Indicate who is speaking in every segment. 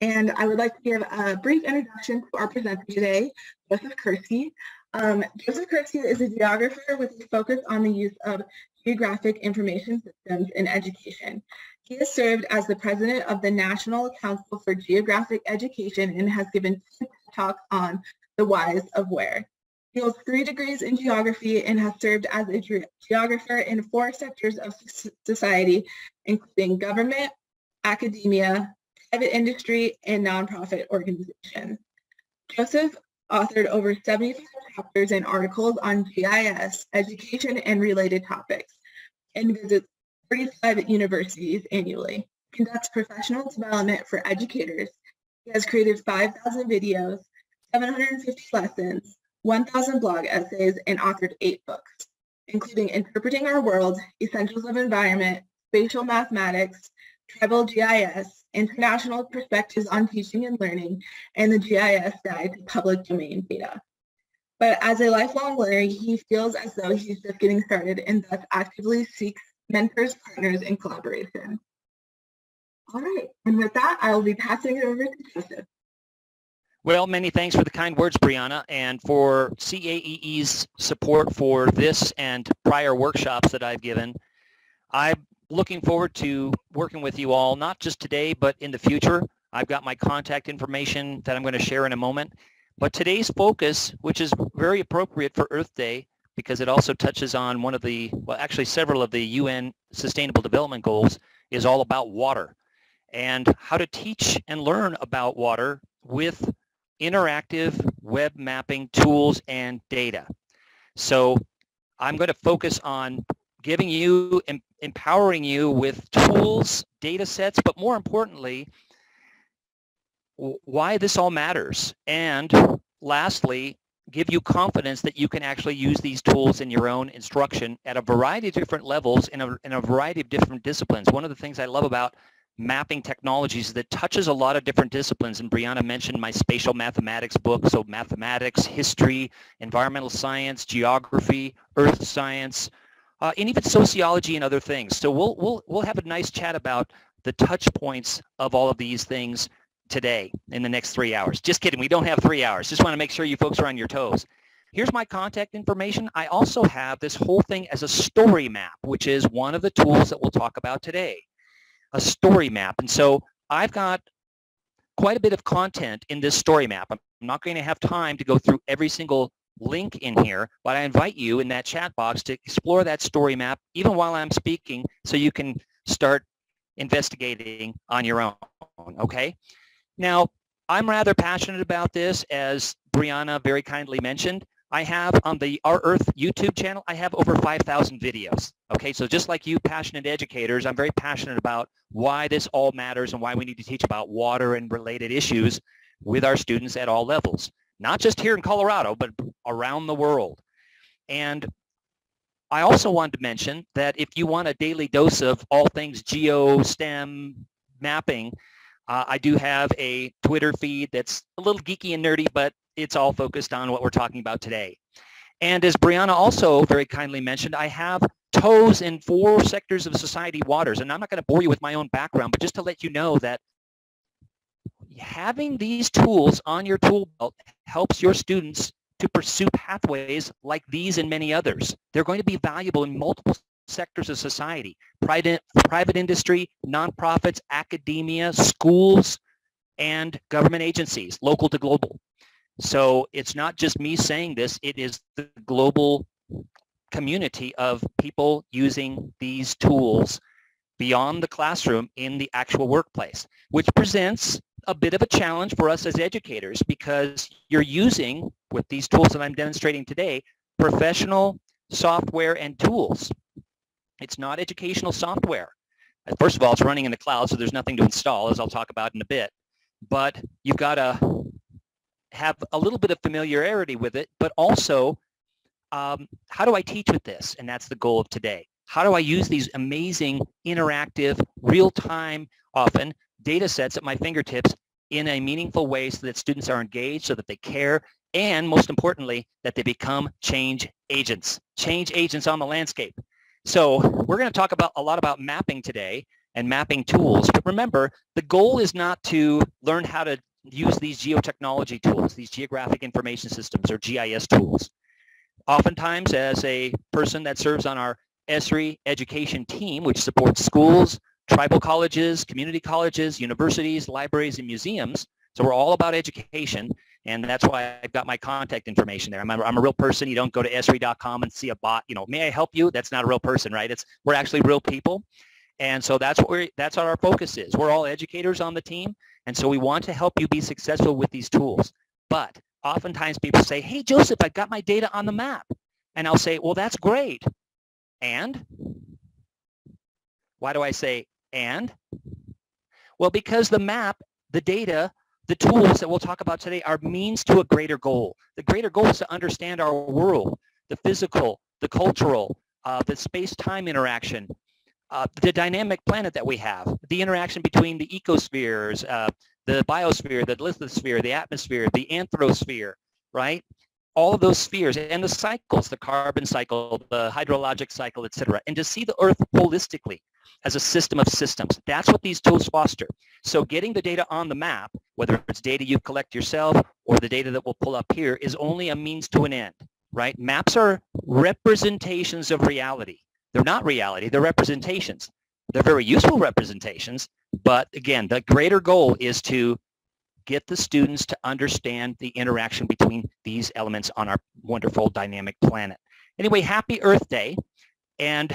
Speaker 1: and I would like to give a brief introduction to our presenter today, Joseph Kerski. Um, Joseph Kerski is a geographer with a focus on the use of geographic information systems in education. He has served as the president of the National Council for Geographic Education and has given talks on the whys of where. He holds three degrees in geography and has served as a geographer in four sectors of society, including government, academia, private industry, and nonprofit organizations. Joseph authored over 75 chapters and articles on GIS, education, and related topics, and visits 35 universities annually. Conducts professional development for educators. He has created 5,000 videos, 750 lessons, 1,000 blog essays, and authored eight books, including Interpreting Our World, Essentials of Environment, Spatial Mathematics, Tribal GIS, International Perspectives on Teaching and Learning, and the GIS Guide to Public Domain Data. But as a lifelong learner, he feels as though he's just getting started and thus actively seeks mentors, partners, and collaboration. All right, and with that, I will be passing it over to Joseph.
Speaker 2: Well, many thanks for the kind words, Brianna, and for CAEE's support for this and prior workshops that I've given. I'm looking forward to working with you all, not just today, but in the future. I've got my contact information that I'm going to share in a moment. But today's focus, which is very appropriate for Earth Day, because it also touches on one of the, well, actually several of the UN Sustainable Development Goals, is all about water and how to teach and learn about water with interactive web mapping tools and data. So I'm going to focus on giving you, em empowering you with tools, data sets, but more importantly, why this all matters. And lastly, give you confidence that you can actually use these tools in your own instruction at a variety of different levels in a, in a variety of different disciplines. One of the things I love about mapping technologies that touches a lot of different disciplines. And Brianna mentioned my spatial mathematics book. So mathematics, history, environmental science, geography, earth science, uh, and even sociology and other things. So we'll, we'll, we'll have a nice chat about the touch points of all of these things today in the next three hours. Just kidding. We don't have three hours. Just want to make sure you folks are on your toes. Here's my contact information. I also have this whole thing as a story map, which is one of the tools that we'll talk about today a story map. And so I've got quite a bit of content in this story map. I'm not going to have time to go through every single link in here, but I invite you in that chat box to explore that story map even while I'm speaking so you can start investigating on your own, okay? Now, I'm rather passionate about this, as Brianna very kindly mentioned. I have on the Our Earth YouTube channel, I have over 5,000 videos. Okay, so just like you passionate educators, I'm very passionate about why this all matters and why we need to teach about water and related issues with our students at all levels. Not just here in Colorado, but around the world. And I also wanted to mention that if you want a daily dose of all things geo, STEM, mapping, uh, I do have a Twitter feed that's a little geeky and nerdy, but it's all focused on what we're talking about today. And as Brianna also very kindly mentioned, I have toes in four sectors of society waters. And I'm not going to bore you with my own background, but just to let you know that having these tools on your tool belt helps your students to pursue pathways like these and many others. They're going to be valuable in multiple sectors of society, private, private industry, nonprofits, academia, schools, and government agencies, local to global. So it's not just me saying this, it is the global community of people using these tools beyond the classroom in the actual workplace, which presents a bit of a challenge for us as educators because you're using, with these tools that I'm demonstrating today, professional software and tools. It's not educational software. First of all, it's running in the cloud, so there's nothing to install, as I'll talk about in a bit. But you've got to have a little bit of familiarity with it, but also um, how do I teach with this? And that's the goal of today. How do I use these amazing interactive, real-time, often, data sets at my fingertips in a meaningful way so that students are engaged, so that they care, and most importantly, that they become change agents, change agents on the landscape. So we're going to talk about a lot about mapping today, and mapping tools. But remember, the goal is not to learn how to use these geotechnology tools, these geographic information systems or GIS tools. Oftentimes as a person that serves on our ESRI education team, which supports schools, tribal colleges, community colleges, universities, libraries, and museums. So we're all about education, and that's why I've got my contact information there. I'm a, I'm a real person. You don't go to esri.com and see a bot. You know, may I help you? That's not a real person, right? It's we're actually real people, and so that's what we that's what our focus is. We're all educators on the team, and so we want to help you be successful with these tools. But oftentimes people say, "Hey, Joseph, I've got my data on the map," and I'll say, "Well, that's great." And why do I say and? Well, because the map, the data, the tools that we'll talk about today are means to a greater goal. The greater goal is to understand our world, the physical, the cultural, uh, the space-time interaction, uh, the dynamic planet that we have, the interaction between the ecospheres, uh, the biosphere, the lithosphere, the atmosphere, the anthrosphere, right? All of those spheres and the cycles, the carbon cycle, the hydrologic cycle, et cetera, and to see the Earth holistically as a system of systems. That's what these tools foster. So getting the data on the map, whether it's data you collect yourself or the data that we'll pull up here, is only a means to an end, right? Maps are representations of reality. They're not reality, they're representations. They're very useful representations, but again, the greater goal is to get the students to understand the interaction between these elements on our wonderful dynamic planet. Anyway, happy Earth Day. And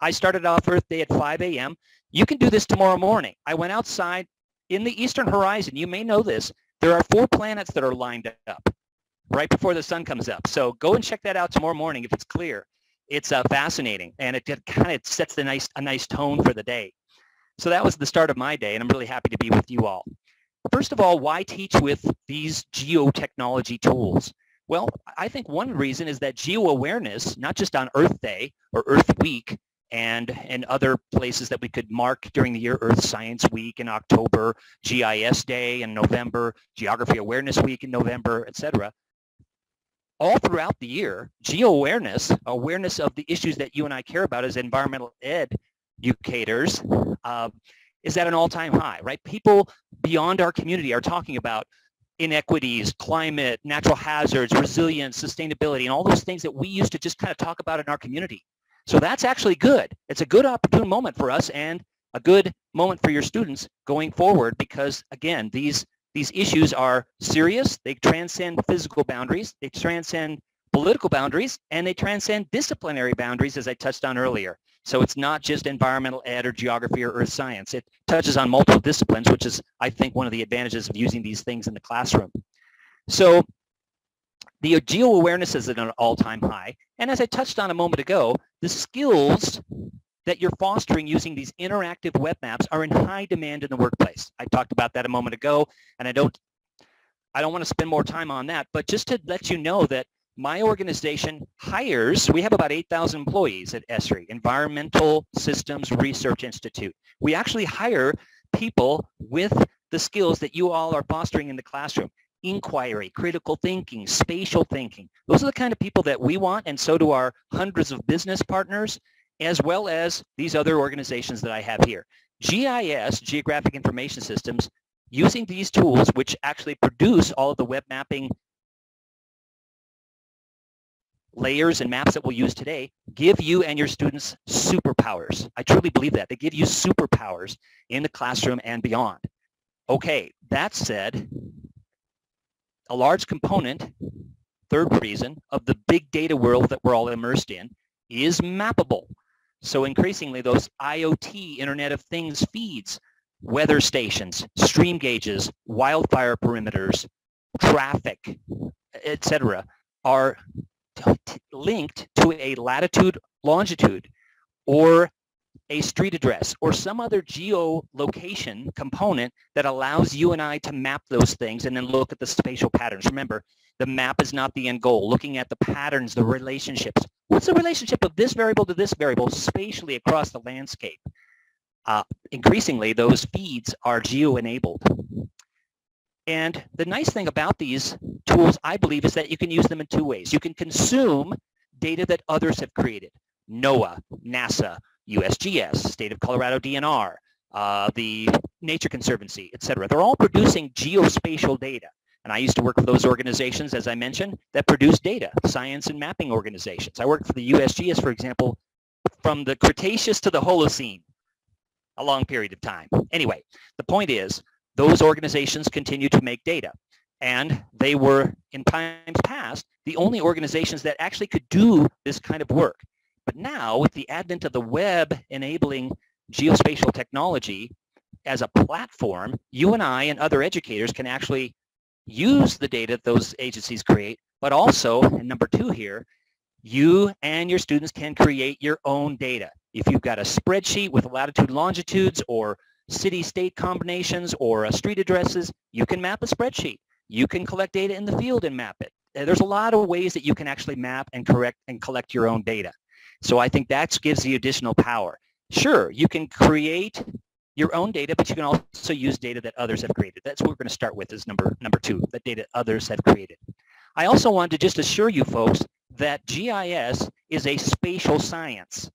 Speaker 2: I started off Earth Day at 5 a.m. You can do this tomorrow morning. I went outside in the eastern horizon. You may know this. There are four planets that are lined up right before the sun comes up. So go and check that out tomorrow morning if it's clear. It's uh, fascinating, and it, kind of sets the nice, a nice tone for the day. So that was the start of my day, and I'm really happy to be with you all. First of all, why teach with these geotechnology tools? Well, I think one reason is that geo-awareness, not just on Earth Day or Earth Week and, and other places that we could mark during the year, Earth Science Week in October, GIS Day in November, Geography Awareness Week in November, etc. All throughout the year, geo-awareness, awareness of the issues that you and I care about as environmental ed educators, uh, is at an all-time high, right? People beyond our community are talking about inequities, climate, natural hazards, resilience, sustainability, and all those things that we used to just kind of talk about in our community. So that's actually good. It's a good opportune moment for us and a good moment for your students going forward because, again, these, these issues are serious. They transcend physical boundaries. They transcend political boundaries, and they transcend disciplinary boundaries, as I touched on earlier. So it's not just environmental ed or geography or earth science. It touches on multiple disciplines, which is, I think, one of the advantages of using these things in the classroom. So the geo-awareness is at an all-time high. And as I touched on a moment ago, the skills that you're fostering using these interactive web maps are in high demand in the workplace. I talked about that a moment ago, and I don't I don't want to spend more time on that, but just to let you know that my organization hires, we have about 8,000 employees at ESRI, Environmental Systems Research Institute. We actually hire people with the skills that you all are fostering in the classroom. Inquiry, critical thinking, spatial thinking. Those are the kind of people that we want, and so do our hundreds of business partners, as well as these other organizations that I have here. GIS, Geographic Information Systems, using these tools, which actually produce all of the web mapping layers and maps that we'll use today give you and your students superpowers. I truly believe that. They give you superpowers in the classroom and beyond. Okay, that said, a large component, third reason, of the big data world that we're all immersed in is mappable. So increasingly those IoT, Internet of Things feeds, weather stations, stream gauges, wildfire perimeters, traffic, etc., are linked to a latitude, longitude, or a street address or some other geolocation component that allows you and I to map those things and then look at the spatial patterns. Remember, the map is not the end goal. Looking at the patterns, the relationships. What's the relationship of this variable to this variable spatially across the landscape? Uh, increasingly, those feeds are geo-enabled. And the nice thing about these tools, I believe, is that you can use them in two ways. You can consume data that others have created. NOAA, NASA, USGS, State of Colorado DNR, uh, the Nature Conservancy, et cetera. They're all producing geospatial data. And I used to work for those organizations, as I mentioned, that produce data, science and mapping organizations. I worked for the USGS, for example, from the Cretaceous to the Holocene, a long period of time. Anyway, the point is, those organizations continue to make data. And they were, in times past, the only organizations that actually could do this kind of work. But now, with the advent of the web enabling geospatial technology as a platform, you and I and other educators can actually use the data that those agencies create, but also, and number two here, you and your students can create your own data. If you've got a spreadsheet with latitude longitudes or city-state combinations or uh, street addresses, you can map a spreadsheet. You can collect data in the field and map it. There's a lot of ways that you can actually map and correct and collect your own data. So I think that gives you additional power. Sure, you can create your own data, but you can also use data that others have created. That's what we're going to start with is number, number two, the data others have created. I also wanted to just assure you folks that GIS is a spatial science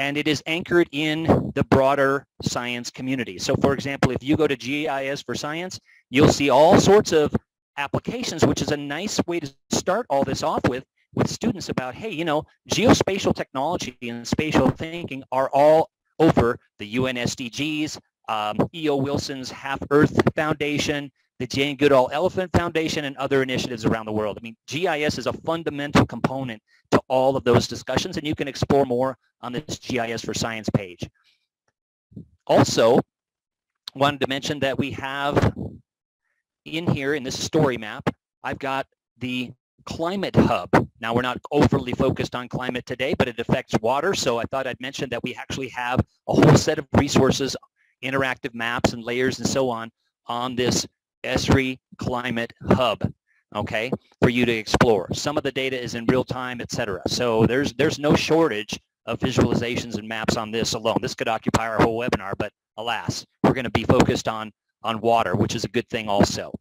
Speaker 2: and it is anchored in the broader science community. So for example, if you go to GIS for science, you'll see all sorts of applications, which is a nice way to start all this off with, with students about, hey, you know, geospatial technology and spatial thinking are all over the UN SDGs, um, E.O. Wilson's Half Earth Foundation, the Jane Goodall Elephant Foundation, and other initiatives around the world. I mean, GIS is a fundamental component to all of those discussions, and you can explore more on this GIS for Science page. Also, wanted to mention that we have in here in this story map, I've got the climate hub. Now we're not overly focused on climate today, but it affects water. So I thought I'd mention that we actually have a whole set of resources, interactive maps and layers and so on on this Esri Climate Hub, okay, for you to explore. Some of the data is in real time, etc. So there's there's no shortage of visualizations and maps on this alone. This could occupy our whole webinar, but alas, we're going to be focused on on water, which is a good thing also.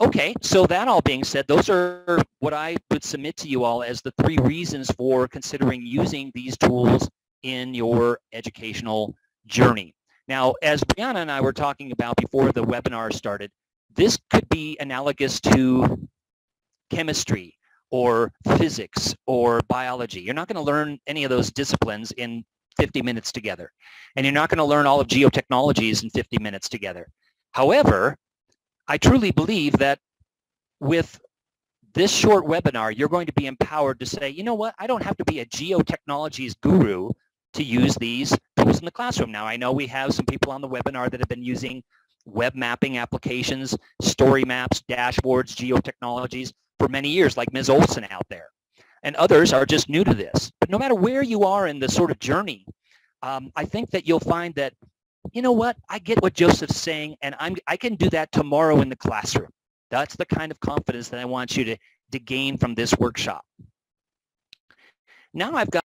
Speaker 2: Okay, so that all being said, those are what I would submit to you all as the three reasons for considering using these tools in your educational journey. Now, as Brianna and I were talking about before the webinar started, this could be analogous to chemistry or physics or biology. You're not going to learn any of those disciplines in 50 minutes together. And you're not going to learn all of geotechnologies in 50 minutes together. However, I truly believe that with this short webinar, you're going to be empowered to say, you know what, I don't have to be a geotechnologies guru to use these tools in the classroom. Now, I know we have some people on the webinar that have been using web mapping applications, story maps, dashboards, geotechnologies for many years, like Ms. Olson out there. And others are just new to this. But no matter where you are in the sort of journey, um, I think that you'll find that you know what, I get what Joseph's saying, and I'm, I can do that tomorrow in the classroom. That's the kind of confidence that I want you to, to gain from this workshop. Now I've got